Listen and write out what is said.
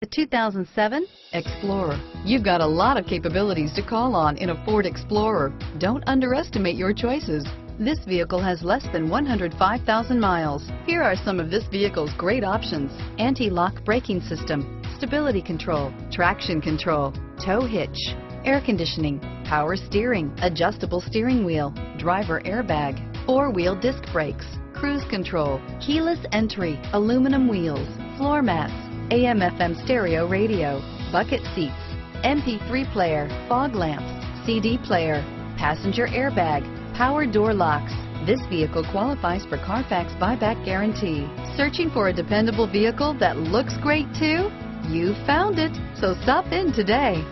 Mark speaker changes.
Speaker 1: The 2007 Explorer. You've got a lot of capabilities to call on in a Ford Explorer. Don't underestimate your choices. This vehicle has less than 105,000 miles. Here are some of this vehicle's great options. Anti-lock braking system, stability control, traction control, tow hitch, air conditioning, power steering, adjustable steering wheel, driver airbag, four-wheel disc brakes, cruise control, keyless entry, aluminum wheels, floor mats, AM FM stereo radio, bucket seats, MP3 player, fog lamps, CD player, passenger airbag, power door locks. This vehicle qualifies for Carfax buyback guarantee. Searching for a dependable vehicle that looks great too? You found it, so stop in today.